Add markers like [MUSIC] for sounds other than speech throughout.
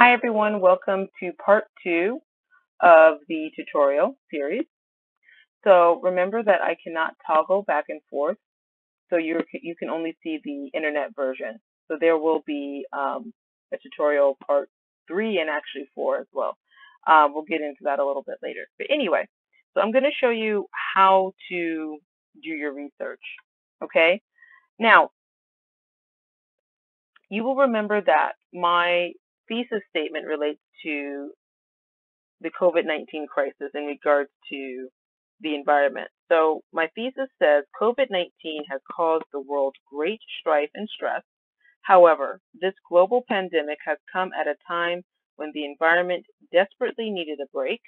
Hi everyone, welcome to part two of the tutorial series. So remember that I cannot toggle back and forth, so you you can only see the internet version. So there will be um, a tutorial part three and actually four as well. Um, we'll get into that a little bit later. But anyway, so I'm going to show you how to do your research. Okay, now you will remember that my thesis statement relates to the COVID-19 crisis in regards to the environment. So my thesis says COVID-19 has caused the world great strife and stress. However, this global pandemic has come at a time when the environment desperately needed a break,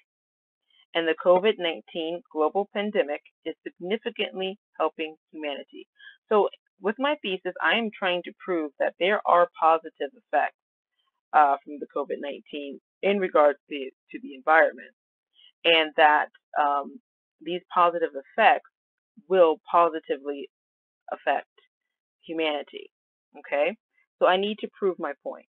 and the COVID-19 global pandemic is significantly helping humanity. So with my thesis, I am trying to prove that there are positive effects uh, from the COVID-19 in regards to, to the environment, and that um, these positive effects will positively affect humanity. Okay, so I need to prove my point,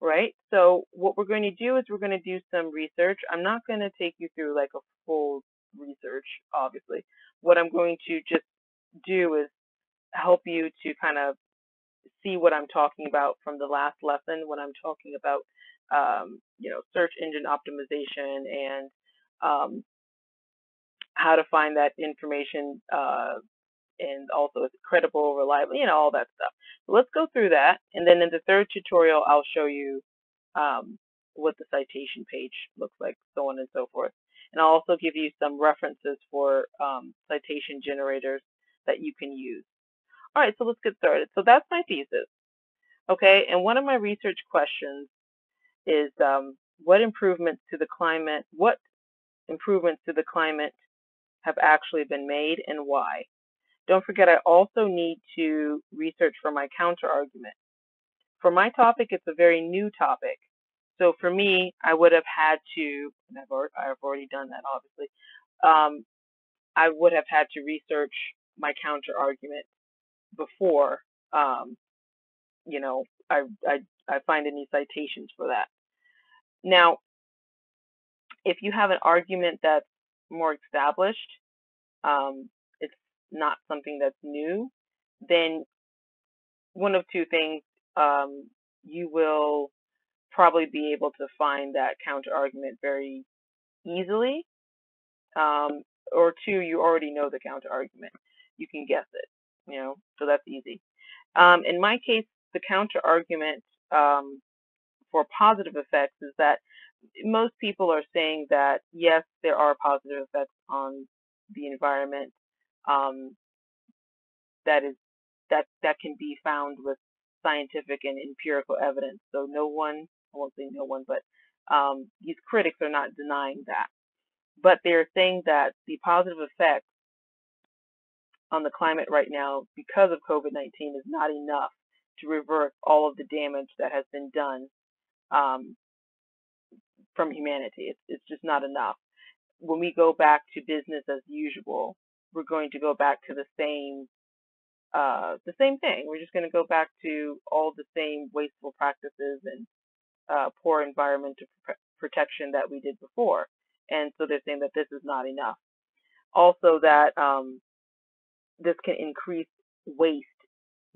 right? So what we're going to do is we're going to do some research. I'm not going to take you through like a full research, obviously. What I'm going to just do is help you to kind of see what I'm talking about from the last lesson when I'm talking about, um, you know, search engine optimization and um, how to find that information uh, and also is it credible, reliable, you know, all that stuff. So let's go through that. And then in the third tutorial, I'll show you um, what the citation page looks like, so on and so forth. And I'll also give you some references for um, citation generators that you can use. All right, so let's get started. So that's my thesis. Okay, and one of my research questions is um, what improvements to the climate, what improvements to the climate have actually been made and why? Don't forget, I also need to research for my counter argument. For my topic, it's a very new topic. So for me, I would have had to, and I've already, I've already done that, obviously. Um, I would have had to research my counter argument before, um, you know, I, I, I find any citations for that. Now, if you have an argument that's more established, um, it's not something that's new, then one of two things, um, you will probably be able to find that counter argument very easily. Um, or two, you already know the counter argument. You can guess it you know, so that's easy. Um, in my case, the counter argument um, for positive effects is that most people are saying that yes, there are positive effects on the environment. Um, that is that that can be found with scientific and empirical evidence. So no one, I won't say no one, but um, these critics are not denying that. But they're saying that the positive effects on the climate right now because of COVID-19 is not enough to reverse all of the damage that has been done um, from humanity. It's, it's just not enough. When we go back to business as usual, we're going to go back to the same uh, the same thing. We're just going to go back to all the same wasteful practices and uh, poor environmental protection that we did before. And so they're saying that this is not enough. Also, that um, this can increase waste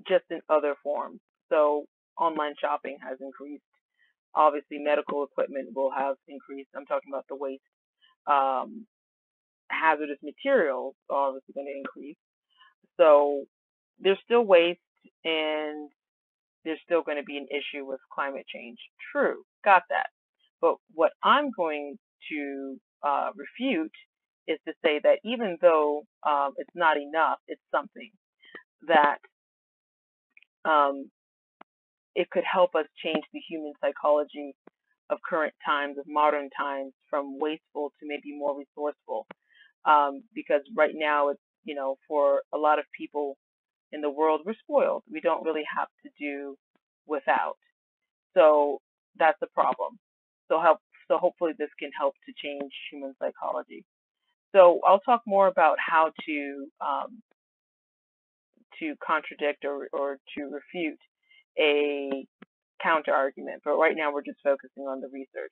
just in other forms. So online shopping has increased. Obviously, medical equipment will have increased. I'm talking about the waste. Um, hazardous materials are obviously going to increase. So there's still waste and there's still going to be an issue with climate change. True, got that. But what I'm going to uh, refute is to say that even though um, it's not enough, it's something that um, it could help us change the human psychology of current times, of modern times, from wasteful to maybe more resourceful. Um, because right now, it's you know, for a lot of people in the world, we're spoiled. We don't really have to do without. So that's a problem. So help. So hopefully, this can help to change human psychology. So I'll talk more about how to um, to contradict or, or to refute a counter argument, but right now we're just focusing on the research.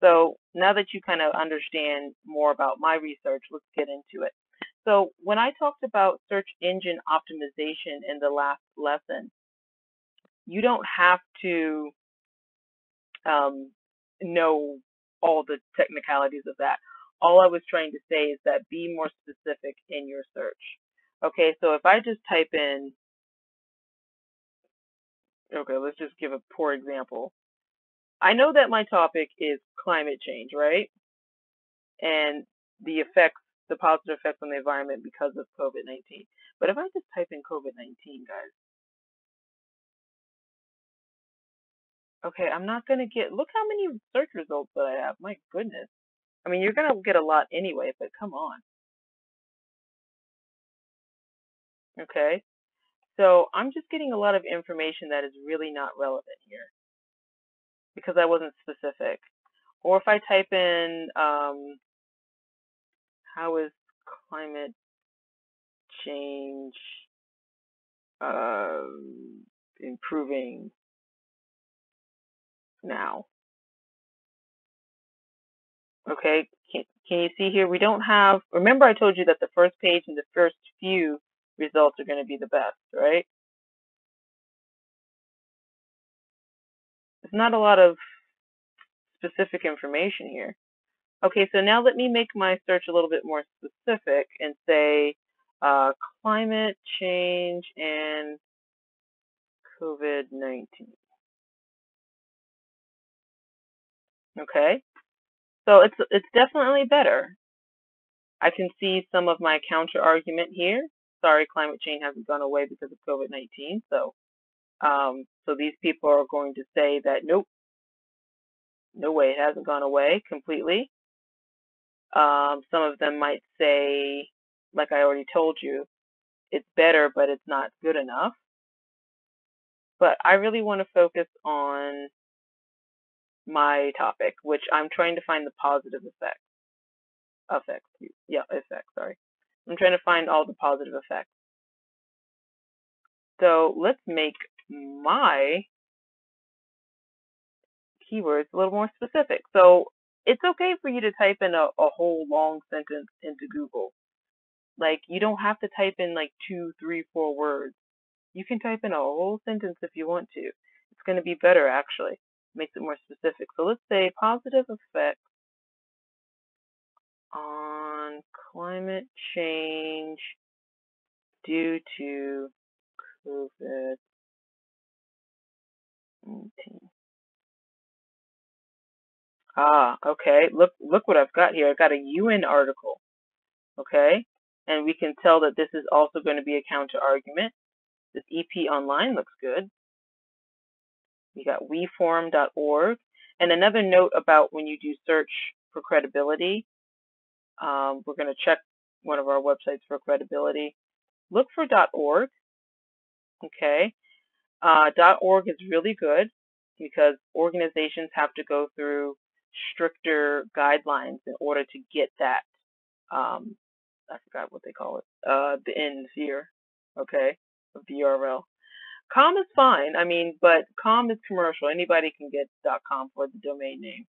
So now that you kind of understand more about my research, let's get into it. So when I talked about search engine optimization in the last lesson, you don't have to um, know all the technicalities of that. All I was trying to say is that be more specific in your search. Okay, so if I just type in, okay, let's just give a poor example. I know that my topic is climate change, right? And the effects, the positive effects on the environment because of COVID-19. But if I just type in COVID-19, guys, okay, I'm not going to get, look how many search results that I have. My goodness. I mean, you're going to get a lot anyway, but come on. Okay. So I'm just getting a lot of information that is really not relevant here because I wasn't specific. Or if I type in, um, how is climate change uh, improving now? Okay, can, can you see here? We don't have, remember I told you that the first page and the first few results are going to be the best, right? There's not a lot of specific information here. Okay, so now let me make my search a little bit more specific and say uh, climate change and COVID-19. Okay, so it's it's definitely better. I can see some of my counter argument here. Sorry, climate change hasn't gone away because of COVID-19. So, um, so these people are going to say that nope, no way, it hasn't gone away completely. Um, some of them might say, like I already told you, it's better, but it's not good enough. But I really want to focus on my topic, which I'm trying to find the positive effects. Effects, yeah, effects, sorry. I'm trying to find all the positive effects. So let's make my keywords a little more specific. So it's okay for you to type in a, a whole long sentence into Google. Like you don't have to type in like two, three, four words. You can type in a whole sentence if you want to. It's going to be better actually makes it more specific. So let's say positive effects on climate change due to COVID-19. Ah, okay. Look, look what I've got here. I've got a UN article. Okay, and we can tell that this is also going to be a counter argument. This EP online looks good. You got weforum.org. And another note about when you do search for credibility, um, we're going to check one of our websites for credibility. Look for .org. Okay. Uh, .org is really good because organizations have to go through stricter guidelines in order to get that. Um, I forgot what they call it. Uh, the ends here. Okay, of the URL. Com is fine. I mean, but com is commercial. Anybody can get .com for the domain name.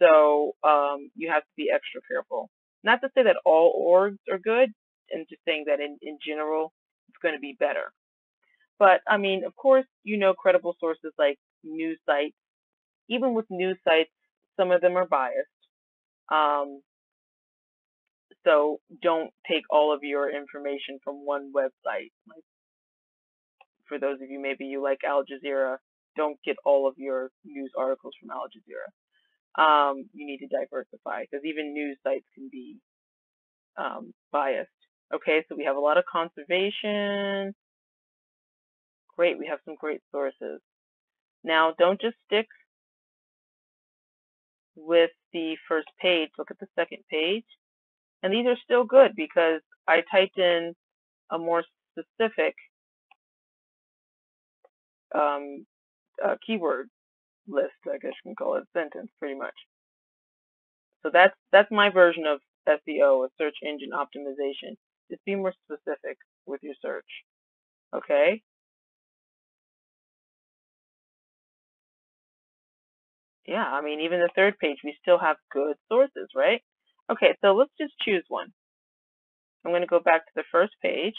So um, you have to be extra careful. Not to say that all orgs are good, and just saying that in, in general, it's going to be better. But I mean, of course, you know credible sources like news sites. Even with news sites, some of them are biased. Um, so don't take all of your information from one website. Like for those of you, maybe you like Al Jazeera, don't get all of your news articles from Al Jazeera. Um, you need to diversify because even news sites can be um, biased. Okay, so we have a lot of conservation. Great, we have some great sources. Now, don't just stick with the first page. Look at the second page. And these are still good because I typed in a more specific um, keyword list, I guess you can call it, sentence, pretty much. So that's that's my version of SEO, a search engine optimization. Just be more specific with your search. Okay? yeah, I mean, even the third page, we still have good sources, right? Okay, so let's just choose one. I'm going to go back to the first page.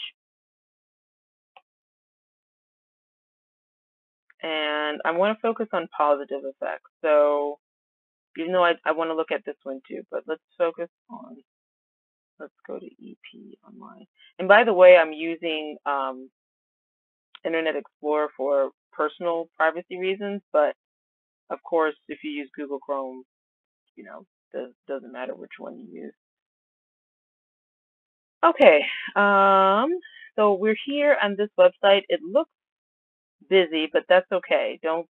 And I want to focus on positive effects. So even though I, I want to look at this one too, but let's focus on, let's go to EP online. And by the way, I'm using um, Internet Explorer for personal privacy reasons, but of course, if you use Google Chrome, you know, does, doesn't matter which one you use. Okay, um, so we're here on this website. It looks busy, but that's okay. Don't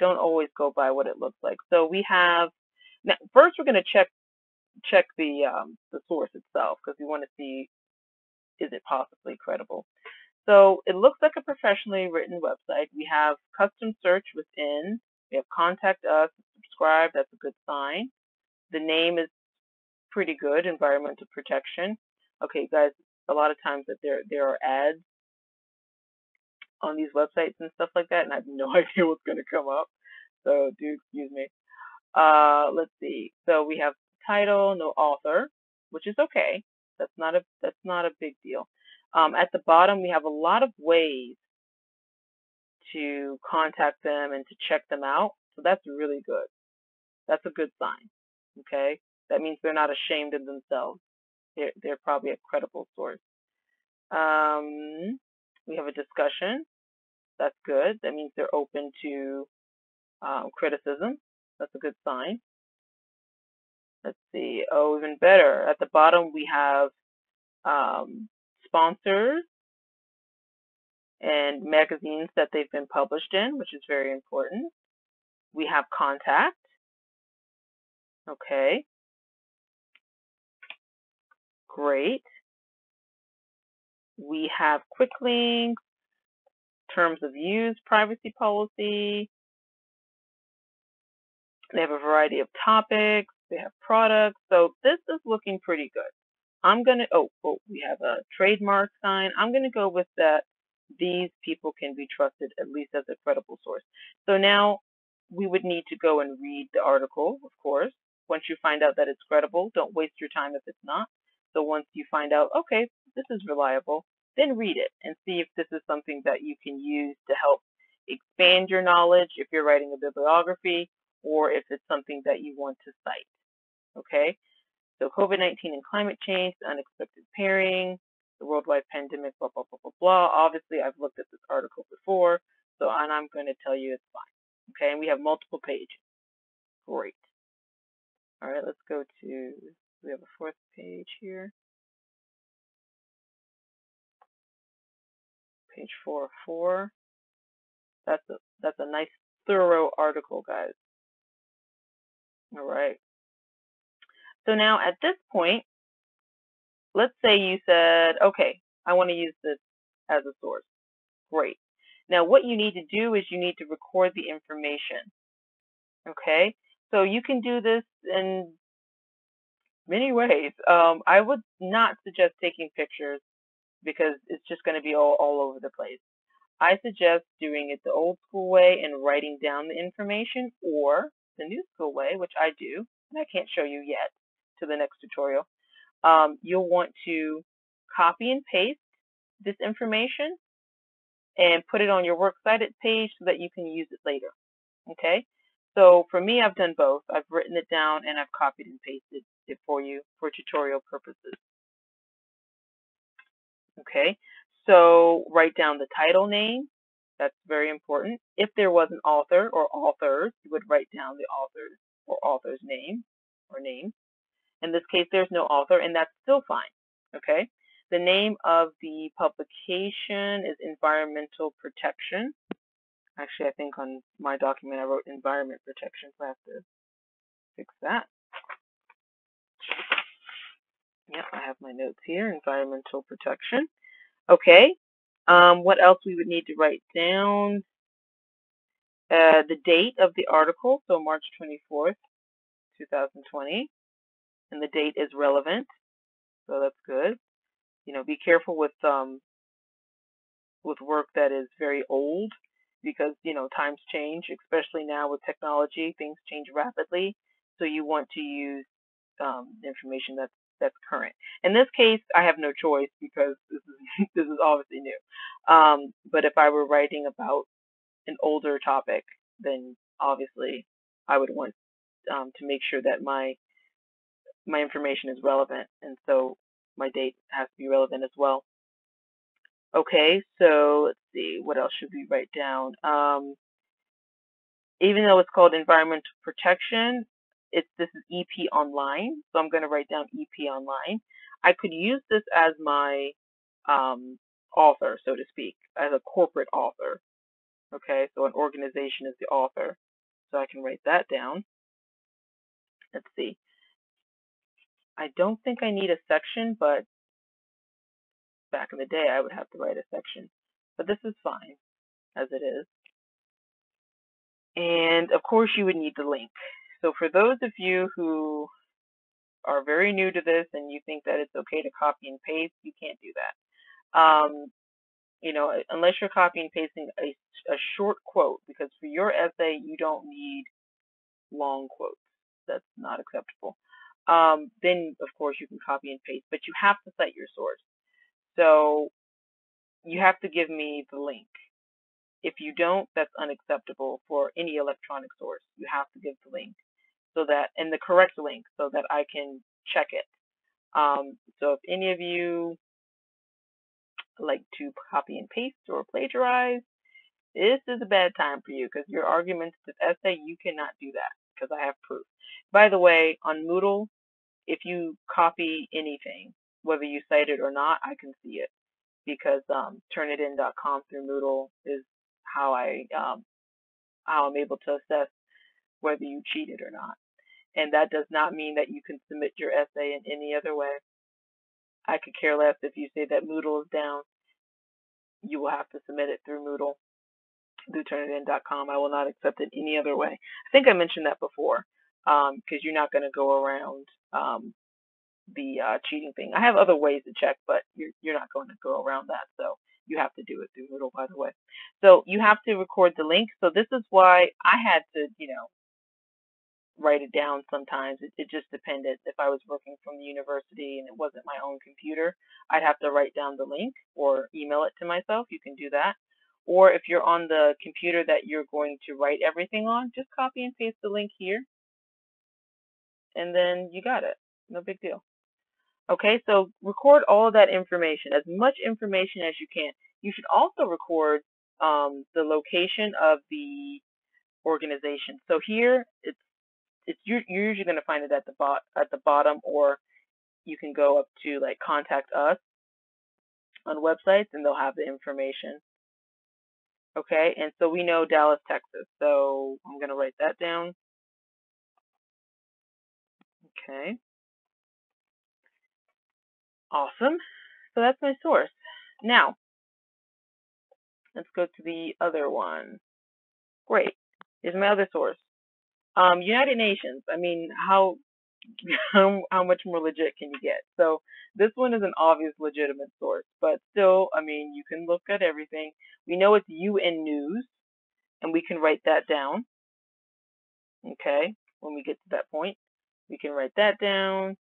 don't always go by what it looks like. So we have now first we're going to check check the um, the source itself because we want to see is it possibly credible. So it looks like a professionally written website. We have custom search within. We have contact us, subscribe. That's a good sign. The name is pretty good, environmental protection. Okay, guys, a lot of times that there there are ads on these websites and stuff like that, and I have no [LAUGHS] idea what's going to come up. So do excuse me. Uh, let's see. So we have title, no author, which is okay. That's not a that's not a big deal. Um, at the bottom, we have a lot of ways to contact them and to check them out. So that's really good. That's a good sign. Okay, that means they're not ashamed of themselves. They're they're probably a credible source. Um, we have a discussion. That's good. That means they're open to um, criticism. That's a good sign. Let's see. Oh, even better. At the bottom, we have um, sponsors and magazines that they've been published in, which is very important. We have contact. Okay. Great. We have quick links, terms of use, privacy policy. They have a variety of topics. They have products. So this is looking pretty good. I'm going to, oh, oh, we have a trademark sign. I'm going to go with that these people can be trusted at least as a credible source. So now we would need to go and read the article, of course. Once you find out that it's credible, don't waste your time if it's not. So once you find out, okay, this is reliable, then read it and see if this is something that you can use to help expand your knowledge if you're writing a bibliography or if it's something that you want to cite. Okay, so COVID-19 and climate change, unexpected pairing, the worldwide pandemic, blah, blah, blah, blah, blah. Obviously, I've looked at this article before, so and I'm going to tell you it's fine. Okay, and we have multiple pages. Great. All right, let's go to, we have a fourth page here. Page 404. That's a, that's a nice thorough article, guys. All right. So now at this point, let's say you said, okay, I want to use this as a source. Great. Now what you need to do is you need to record the information. Okay? So you can do this in many ways. Um, I would not suggest taking pictures because it's just going to be all, all over the place. I suggest doing it the old school way and writing down the information or the new school way, which I do, and I can't show you yet to the next tutorial, um, you'll want to copy and paste this information and put it on your works cited page so that you can use it later. Okay, so for me, I've done both. I've written it down and I've copied and pasted it for you for tutorial purposes. Okay, so write down the title name. That's very important. If there was an author or authors, you would write down the author's or author's name or name. In this case, there's no author, and that's still fine. Okay. The name of the publication is Environmental Protection. Actually, I think on my document I wrote Environment Protection, to fix that. Yep, I have my notes here, Environmental Protection. Okay, um, what else we would need to write down? Uh, the date of the article, so March 24th, 2020 and the date is relevant. So that's good. You know, be careful with um, with work that is very old because you know times change, especially now with technology, things change rapidly. So you want to use um, information that's that's current. In this case, I have no choice because this is [LAUGHS] this is obviously new. Um, but if I were writing about an older topic, then obviously I would want um, to make sure that my my information is relevant, and so my date has to be relevant as well. Okay, so let's see, what else should we write down? Um, even though it's called environmental protection, it's this is EP online, so I'm going to write down EP online. I could use this as my um, author, so to speak, as a corporate author. Okay, so an organization is the author, so I can write that down. Let's see. I don't think I need a section, but back in the day I would have to write a section. But this is fine as it is. And of course you would need the link. So for those of you who are very new to this and you think that it's okay to copy and paste, you can't do that. Um, you know, unless you're copying and pasting a, a short quote, because for your essay, you don't need long quotes. That's not acceptable. Um, then, of course, you can copy and paste, but you have to cite your source. So you have to give me the link. If you don't, that's unacceptable for any electronic source. You have to give the link so that, and the correct link so that I can check it. Um, so if any of you like to copy and paste or plagiarize, this is a bad time for you because your arguments, argumentative essay, you cannot do that because I have proof. By the way, on Moodle, if you copy anything, whether you cite it or not, I can see it because um, Turnitin.com through Moodle is how I um, how I'm able to assess whether you cheated or not. And that does not mean that you can submit your essay in any other way. I could care less if you say that Moodle is down. You will have to submit it through Moodle, through Turnitin.com. I will not accept it any other way. I think I mentioned that before because um, you're not going to go around um, the uh, cheating thing. I have other ways to check, but you're, you're not going to go around that. So you have to do it through Moodle, by the way. So you have to record the link. So this is why I had to, you know, write it down sometimes. It, it just depended. If I was working from the university and it wasn't my own computer, I'd have to write down the link or email it to myself. You can do that. Or if you're on the computer that you're going to write everything on, just copy and paste the link here. And then you got it. No big deal. Okay, so record all that information, as much information as you can. You should also record um, the location of the organization. So here, it's it's you're, you're usually going to find it at the bot at the bottom, or you can go up to like contact us on websites, and they'll have the information. Okay, and so we know Dallas, Texas. So I'm going to write that down. Okay. Awesome. So that's my source. Now, let's go to the other one. Great. Here's my other source. Um, United Nations. I mean, how, how how much more legit can you get? So this one is an obvious legitimate source, but still, I mean, you can look at everything. We know it's UN News, and we can write that down. Okay, when we get to that point, we can write that down.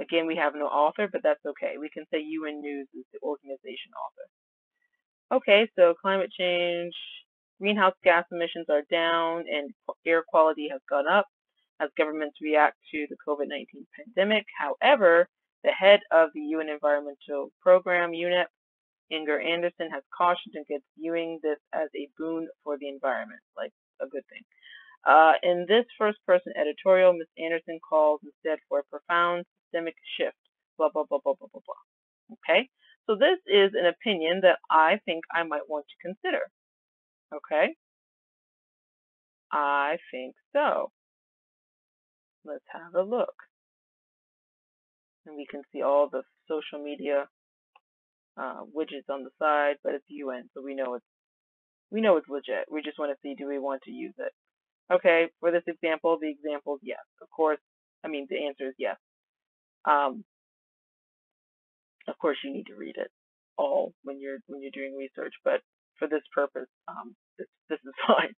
Again, we have no author, but that's okay. We can say UN News is the organization author. Okay, so climate change, greenhouse gas emissions are down and air quality has gone up as governments react to the COVID-19 pandemic. However, the head of the UN Environmental Program, UNEP, Inger Andersen, has cautioned against viewing this as a boon for the environment, like a good thing. Uh, in this first-person editorial, Ms. Andersen calls instead for a profound systemic shift, blah, blah, blah, blah, blah, blah, blah. Okay? So this is an opinion that I think I might want to consider. Okay? I think so. Let's have a look. And we can see all the social media uh, widgets on the side, but it's UN, so we know it's we know it's legit. We just want to see do we want to use it. Okay, for this example, the example is yes. Of course, I mean the answer is yes. Um, of course, you need to read it. all when you're when you're doing research, but for this purpose, um, this, this is [LAUGHS] fine.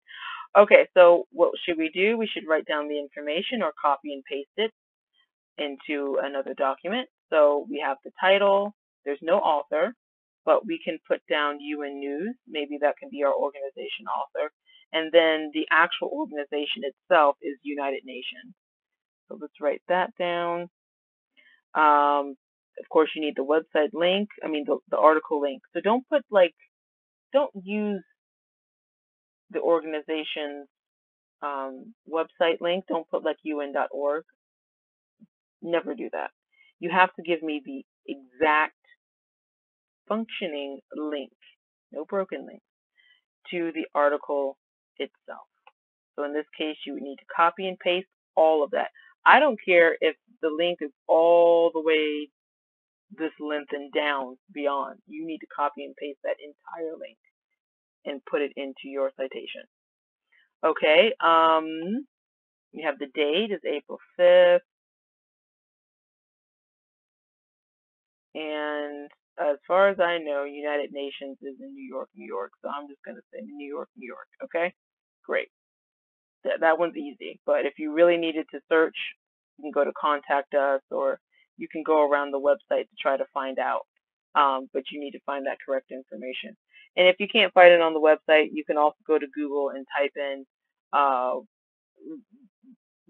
Okay, so what should we do? We should write down the information or copy and paste it into another document. So we have the title, there's no author, but we can put down UN News. Maybe that can be our organization author. And then the actual organization itself is United Nations. So let's write that down. Um, of course, you need the website link. I mean, the, the article link. So don't put like, don't use the organization's um, website link. Don't put like un.org. Never do that. You have to give me the exact functioning link, no broken link, to the article itself. So in this case, you would need to copy and paste all of that. I don't care if the link is all the way this length and down beyond. You need to copy and paste that entire link and put it into your citation. Okay, um, you have the date is April 5th. And as far as I know, United Nations is in New York, New York. So I'm just going to say New York, New York. Okay, great. That, that one's easy. But if you really needed to search, you can go to contact us or you can go around the website to try to find out. Um, but you need to find that correct information. And if you can't find it on the website, you can also go to Google and type in uh,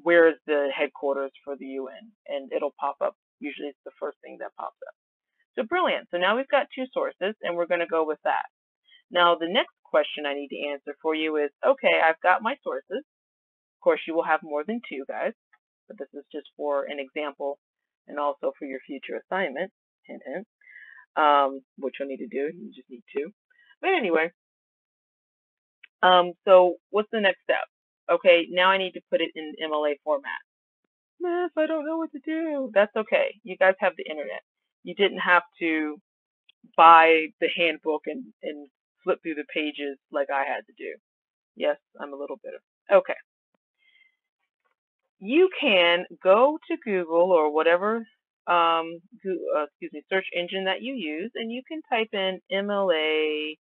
where is the headquarters for the UN, and it'll pop up. Usually it's the first thing that pops up. So brilliant. So now we've got two sources, and we're going to go with that. Now the next question I need to answer for you is, okay, I've got my sources. Of course, you will have more than two, guys, but this is just for an example and also for your future assignment. Hint, hint. Um, what you'll need to do, you just need to. But anyway, um, so what's the next step? Okay, now I need to put it in MLA format. Miss, I don't know what to do. That's okay. You guys have the internet. You didn't have to buy the handbook and, and flip through the pages like I had to do. Yes, I'm a little bit of, okay. You can go to Google or whatever um, uh, excuse me, search engine that you use, and you can type in MLA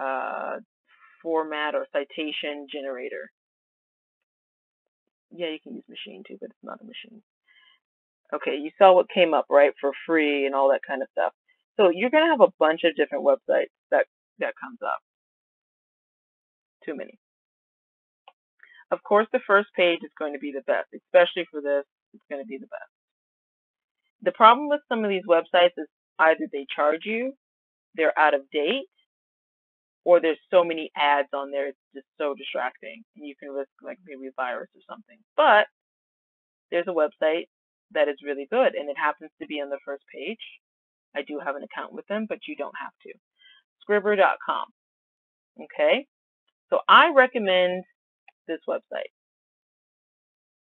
uh, format or citation generator. Yeah, you can use machine too, but it's not a machine. Okay, you saw what came up, right, for free and all that kind of stuff. So you're going to have a bunch of different websites that, that comes up. Too many. Of course, the first page is going to be the best, especially for this, it's going to be the best. The problem with some of these websites is either they charge you, they're out of date, or there's so many ads on there, it's just so distracting, and you can risk like maybe a virus or something. But there's a website that is really good, and it happens to be on the first page. I do have an account with them, but you don't have to. Scribbr.com. Okay, so I recommend this website,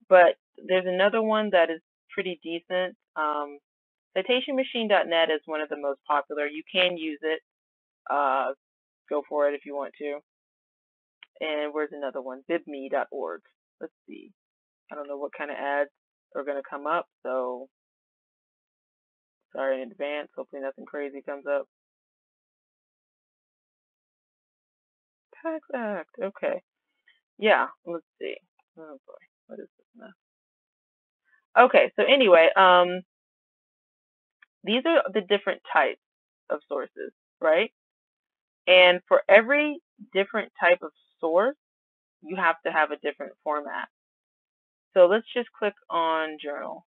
but there's another one that is pretty decent. Um, citationmachine.net is one of the most popular. You can use it. Uh, go for it if you want to. And where's another one? bibme.org. Let's see. I don't know what kind of ads are going to come up, so sorry in advance. Hopefully nothing crazy comes up. Tax Act. Okay. Yeah, let's see. Oh boy, what is this mess? Okay, so anyway, um, these are the different types of sources, right? And for every different type of source, you have to have a different format. So let's just click on journal.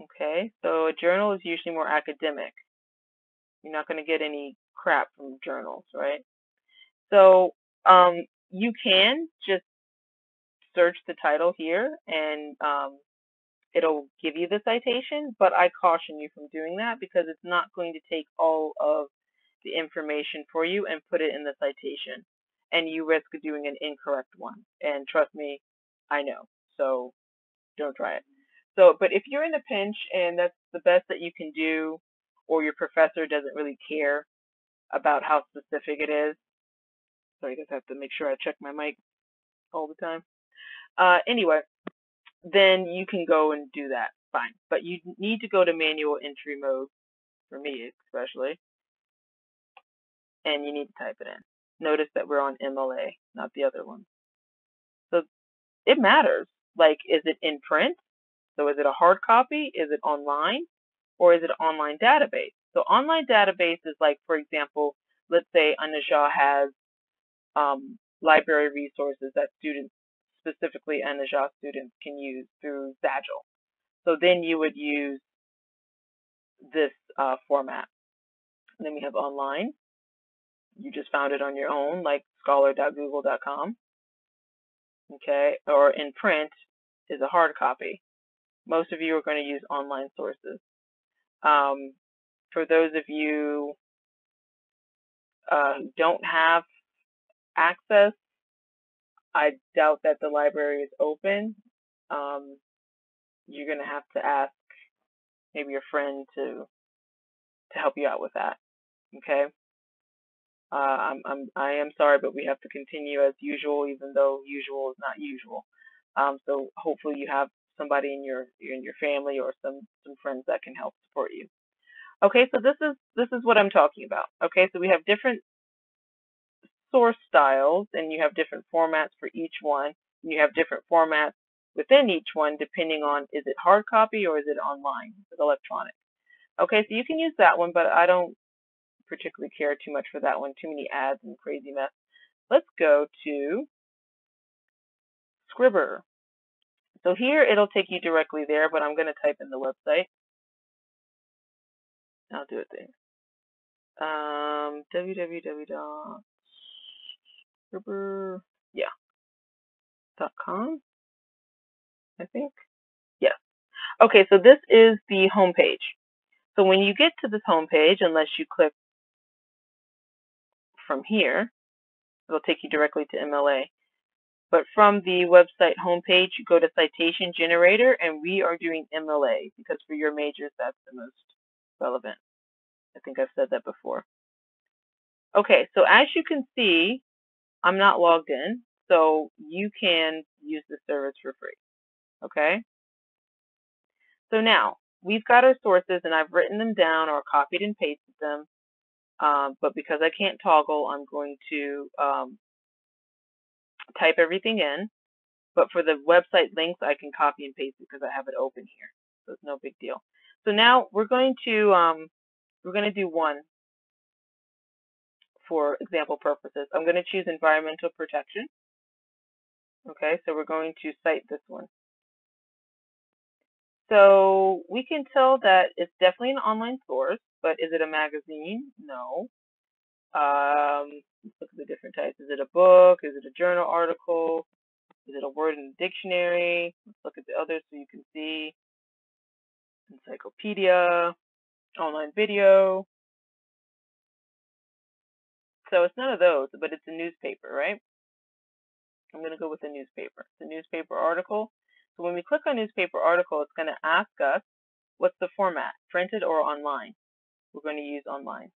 Okay, so a journal is usually more academic. You're not going to get any crap from journals, right? So um, you can just search the title here and um, it'll give you the citation, but I caution you from doing that because it's not going to take all of the information for you and put it in the citation. And you risk doing an incorrect one. And trust me, I know. So don't try it. So, but if you're in a pinch and that's the best that you can do, or your professor doesn't really care about how specific it is, so I just have to make sure I check my mic all the time. Uh, anyway, then you can go and do that. Fine. But you need to go to manual entry mode for me especially. And you need to type it in. Notice that we're on MLA, not the other one. So it matters. Like, is it in print? So is it a hard copy? Is it online? Or is it an online database? So online database is like, for example, let's say Anujah has um, library resources that students, specifically Anujah students, can use through Zagil. So then you would use this uh, format. And then we have online. You just found it on your own, like scholar.google.com. Okay, or in print is a hard copy. Most of you are going to use online sources. Um, for those of you uh, don't have access, I doubt that the library is open. Um, you're going to have to ask maybe your friend to to help you out with that. Okay. Uh, I'm, I'm I am sorry, but we have to continue as usual, even though usual is not usual. Um, so hopefully you have somebody in your in your family or some some friends that can help support you. Okay, so this is this is what I'm talking about. Okay, so we have different source styles, and you have different formats for each one. And you have different formats within each one depending on is it hard copy or is it online, is electronic. Okay, so you can use that one, but I don't particularly care too much for that one. Too many ads and crazy mess. Let's go to Scribbr. So here it'll take you directly there, but I'm going to type in the website. I'll do it there. Um, www.scribbr, yeah, dot com, I think. Yes. Okay, so this is the home page. So when you get to this home page, unless you click from here, it'll take you directly to MLA. But from the website homepage, you go to citation generator, and we are doing MLA because for your majors, that's the most relevant. I think I've said that before. Okay, so as you can see, I'm not logged in, so you can use the service for free. Okay? So now, we've got our sources, and I've written them down or copied and pasted them. Um, but because I can't toggle, I'm going to um, type everything in. But for the website links, I can copy and paste it because I have it open here. So it's no big deal. So now we're going to um, we're going to do one for example purposes. I'm going to choose environmental protection. Okay, so we're going to cite this one. So we can tell that it's definitely an online source, but is it a magazine? No. Um, let's look at the different types. Is it a book? Is it a journal article? Is it a word in the dictionary? Let's look at the others so you can see. Encyclopedia, online video. So it's none of those, but it's a newspaper, right? I'm going to go with a newspaper. It's a newspaper article. So when we click on newspaper article, it's going to ask us what's the format, printed or online. We're going to use online.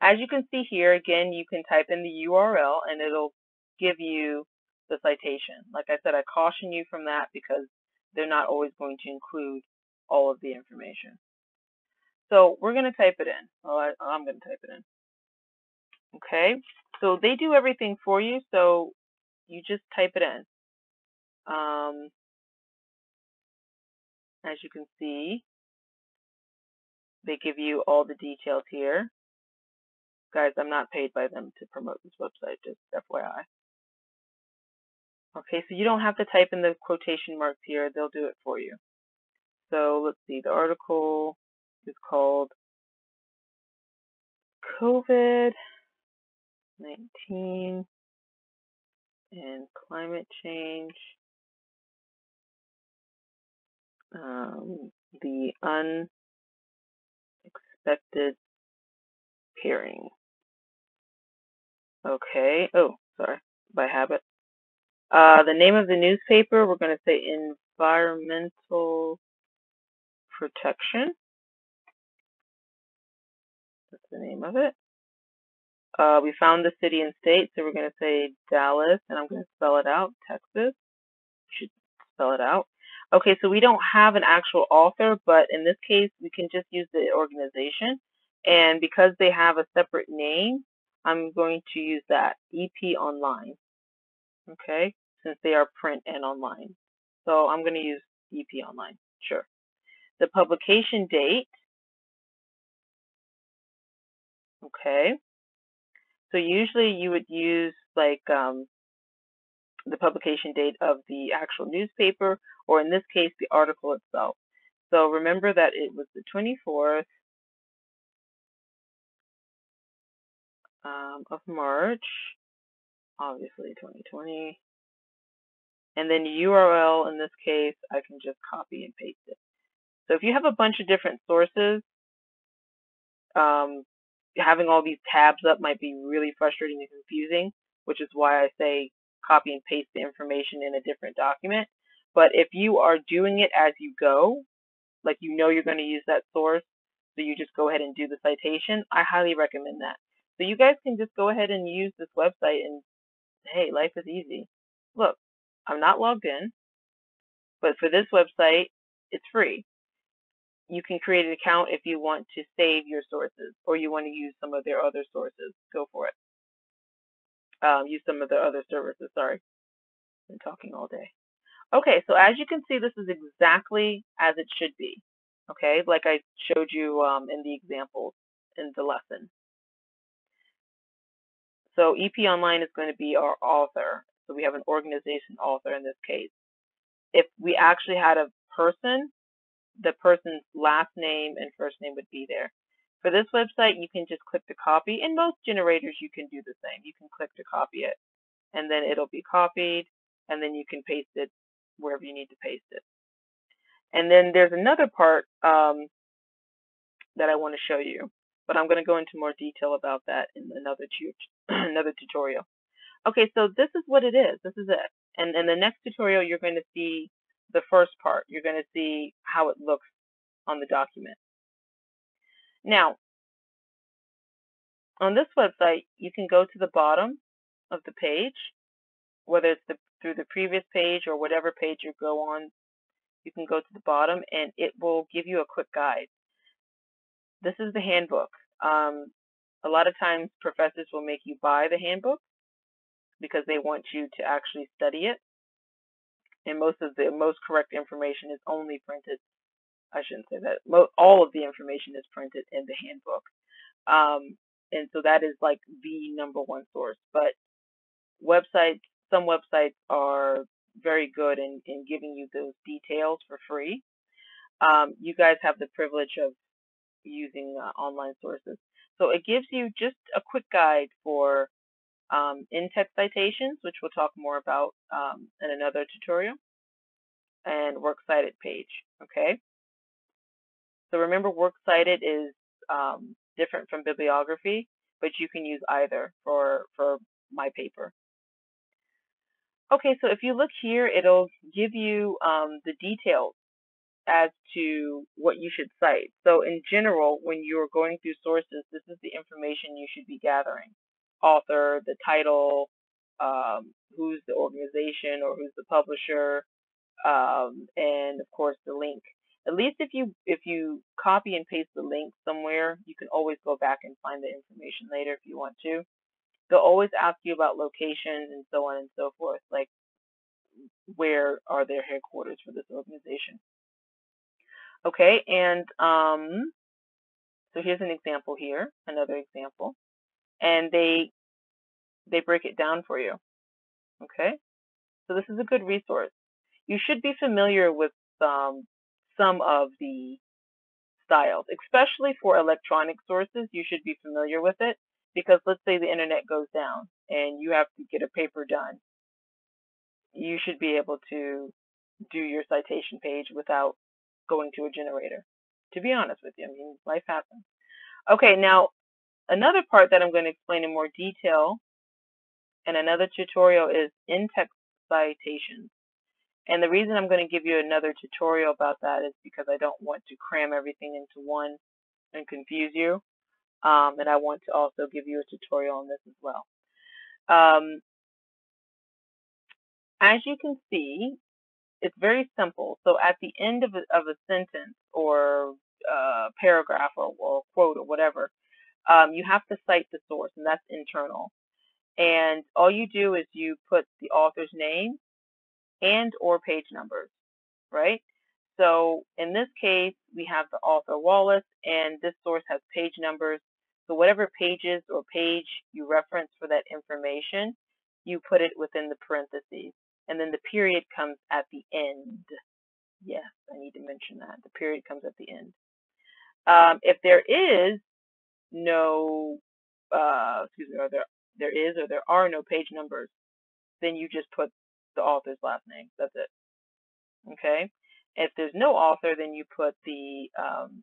As you can see here, again, you can type in the URL and it'll give you the citation. Like I said, I caution you from that because they're not always going to include all of the information. So we're going to type it in. Well, I, I'm going to type it in. Okay, so they do everything for you, so you just type it in. Um, as you can see, they give you all the details here. Guys, I'm not paid by them to promote this website, just FYI. Okay, so you don't have to type in the quotation marks here. They'll do it for you. So let's see, the article is called COVID 19 and climate change. Um, the unexpected pairing. Okay. Oh, sorry. By habit. Uh, the name of the newspaper, we're going to say Environmental Protection. That's the name of it. Uh, we found the city and state, so we're going to say Dallas, and I'm going to spell it out, Texas. Should spell it out. Okay, so we don't have an actual author, but in this case, we can just use the organization. And because they have a separate name, I'm going to use that, EP Online. Okay, since they are print and online. So I'm going to use EP Online, sure. The publication date, okay. So usually you would use like um, the publication date of the actual newspaper, or in this case, the article itself. So remember that it was the 24th um, of March, obviously 2020. And then URL, in this case, I can just copy and paste it. So if you have a bunch of different sources, um, having all these tabs up might be really frustrating and confusing, which is why I say copy and paste the information in a different document. But if you are doing it as you go, like you know you're going to use that source, so you just go ahead and do the citation, I highly recommend that. So you guys can just go ahead and use this website and hey, life is easy. Look, I'm not logged in, but for this website, it's free. You can create an account if you want to save your sources or you want to use some of their other sources. Go for it um, use some of the other services. Sorry, been talking all day. Okay, so as you can see, this is exactly as it should be. Okay, like I showed you um, in the examples in the lesson. So EP Online is going to be our author. So we have an organization author in this case. If we actually had a person, the person's last name and first name would be there. For this website, you can just click to copy. In most generators, you can do the same. You can click to copy it, and then it'll be copied, and then you can paste it wherever you need to paste it. And then there's another part um, that I want to show you, but I'm going to go into more detail about that in another, [CLEARS THROAT] another tutorial. Okay, so this is what it is. This is it. And in the next tutorial, you're going to see the first part. You're going to see how it looks on the document. Now, on this website, you can go to the bottom of the page, whether it's the, through the previous page or whatever page you go on, you can go to the bottom and it will give you a quick guide. This is the handbook. Um, a lot of times professors will make you buy the handbook because they want you to actually study it. And most of the most correct information is only printed I shouldn't say that. All of the information is printed in the handbook. Um, and so that is like the number one source. But websites, some websites are very good in, in giving you those details for free. Um, you guys have the privilege of using uh, online sources. So it gives you just a quick guide for um, in-text citations, which we'll talk more about um, in another tutorial, and works cited page. Okay. So remember, works cited is um, different from bibliography, but you can use either for, for my paper. Okay, so if you look here, it'll give you um, the details as to what you should cite. So in general, when you're going through sources, this is the information you should be gathering. Author, the title, um, who's the organization or who's the publisher, um, and of course the link at least if you if you copy and paste the link somewhere, you can always go back and find the information later if you want to. They'll always ask you about locations and so on and so forth, like where are their headquarters for this organization. Okay, and um, so here's an example here, another example, and they they break it down for you. Okay, so this is a good resource. You should be familiar with um, some of the styles, especially for electronic sources. You should be familiar with it because let's say the internet goes down and you have to get a paper done. You should be able to do your citation page without going to a generator. To be honest with you, I mean, life happens. Okay, now another part that I'm going to explain in more detail in another tutorial is in-text citations. And the reason I'm going to give you another tutorial about that is because I don't want to cram everything into one and confuse you. Um, and I want to also give you a tutorial on this as well. Um, as you can see, it's very simple. So at the end of a, of a sentence or uh, paragraph or, or quote or whatever, um, you have to cite the source, and that's internal. And all you do is you put the author's name and or page numbers, right? So in this case, we have the author Wallace, and this source has page numbers. So whatever pages or page you reference for that information, you put it within the parentheses. And then the period comes at the end. Yes, I need to mention that. The period comes at the end. Um, if there is no, uh, excuse me, or there, there is or there are no page numbers, then you just put the author's last name. That's it. Okay. If there's no author, then you put the um,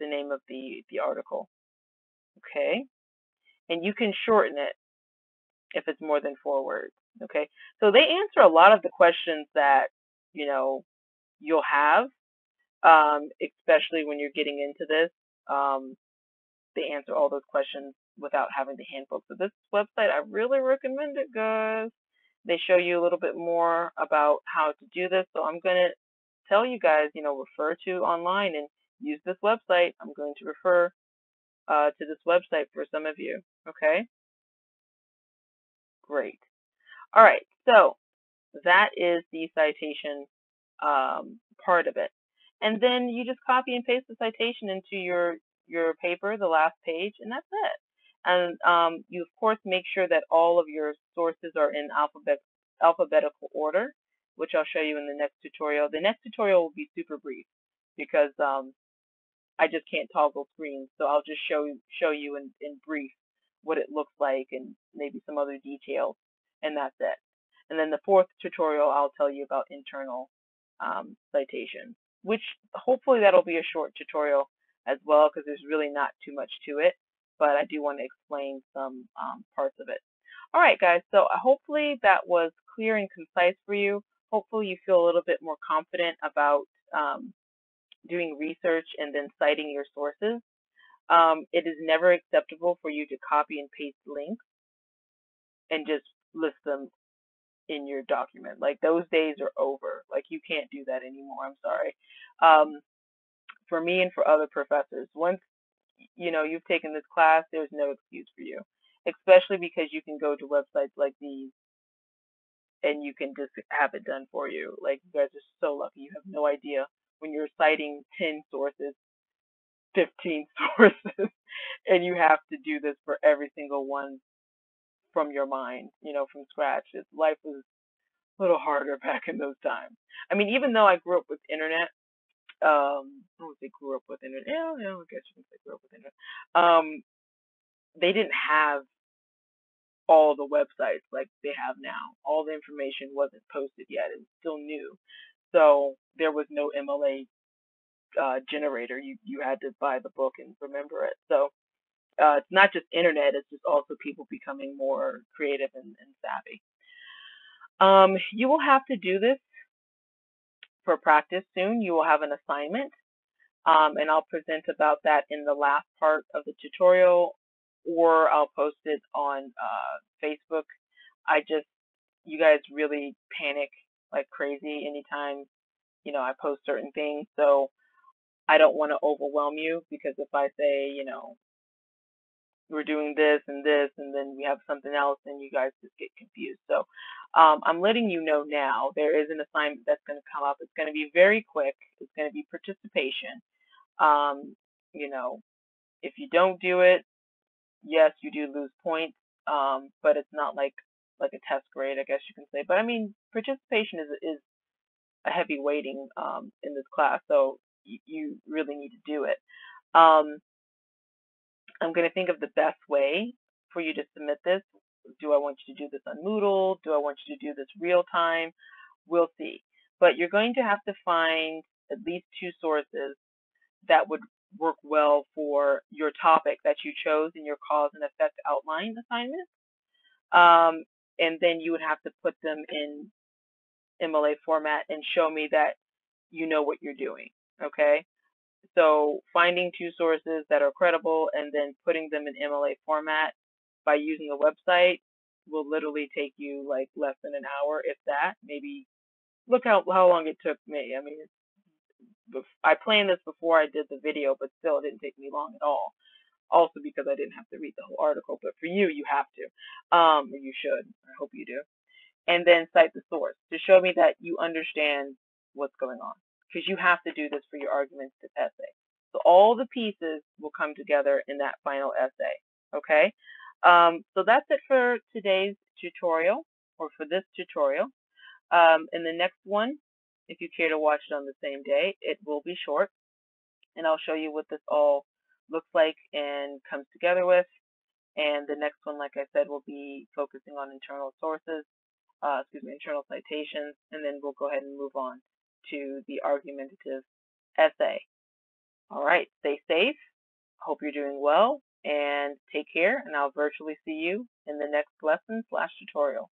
the name of the the article. Okay. And you can shorten it if it's more than four words. Okay. So they answer a lot of the questions that you know you'll have, um, especially when you're getting into this. Um, they answer all those questions without having the handbook. So this website, I really recommend it, guys. They show you a little bit more about how to do this. So I'm going to tell you guys, you know, refer to online and use this website. I'm going to refer uh, to this website for some of you. Okay? Great. All right. So that is the citation um, part of it. And then you just copy and paste the citation into your your paper, the last page, and that's it. And um, you, of course, make sure that all of your sources are in alphabet, alphabetical order, which I'll show you in the next tutorial. The next tutorial will be super brief because um, I just can't toggle screens. So I'll just show, you show you in, in brief what it looks like and maybe some other details, and that's it. And then the fourth tutorial, I'll tell you about internal um, which hopefully that'll be a short tutorial as well because there's really not too much to it but I do want to explain some um, parts of it. All right, guys, so uh, hopefully that was clear and concise for you. Hopefully you feel a little bit more confident about um, doing research and then citing your sources. Um, it is never acceptable for you to copy and paste links and just list them in your document. Like those days are over. Like you can't do that anymore. I'm sorry. Um, for me and for other professors, once you know you've taken this class, there's no excuse for you, especially because you can go to websites like these and you can just have it done for you. Like you guys are so lucky. You have no idea when you're citing 10 sources, 15 [LAUGHS] sources, and you have to do this for every single one from your mind, you know, from scratch. It's, life was a little harder [LAUGHS] back in those times. I mean, even though I grew up with internet, um, I say grew up with internet. Yeah, yeah, I guess you can say grew up with internet. Um, they didn't have all the websites like they have now. All the information wasn't posted yet; it was still new. So there was no MLA uh, generator. You you had to buy the book and remember it. So uh, it's not just internet; it's just also people becoming more creative and, and savvy. Um, you will have to do this for practice soon. You will have an assignment, um, and I'll present about that in the last part of the tutorial, or I'll post it on uh, Facebook. I just, you guys really panic like crazy anytime, you know, I post certain things. So I don't want to overwhelm you because if I say, you know, we're doing this and this, and then we have something else, and you guys just get confused. So um, I'm letting you know now there is an assignment that's going to come up. It's going to be very quick. It's going to be participation. Um, you know, if you don't do it, yes, you do lose points, um, but it's not like like a test grade, I guess you can say. But I mean, participation is is a heavy weighting um, in this class, so you, you really need to do it. Um, I'm going to think of the best way for you to submit this. Do I want you to do this on Moodle? Do I want you to do this real time? We'll see. But you're going to have to find at least two sources that would work well for your topic that you chose in your cause and effect outline assignment. Um, and then you would have to put them in MLA format and show me that you know what you're doing. Okay. So finding two sources that are credible and then putting them in MLA format by using the website will literally take you like less than an hour, if that, maybe look how how long it took me. I mean, I planned this before I did the video, but still, it didn't take me long at all. Also, because I didn't have to read the whole article, but for you, you have to. Um, you should. I hope you do. And then cite the source to show me that you understand what's going on, because you have to do this for your argumentative essay. So all the pieces will come together in that final essay. Okay. Um, so that's it for today's tutorial, or for this tutorial. Um, in the next one, if you care to watch it on the same day, it will be short, and I'll show you what this all looks like and comes together with. And the next one, like I said, will be focusing on internal sources, uh, excuse me, internal citations, and then we'll go ahead and move on to the argumentative essay. All right, stay safe. Hope you're doing well, and take care, and I'll virtually see you in the next lesson slash tutorial.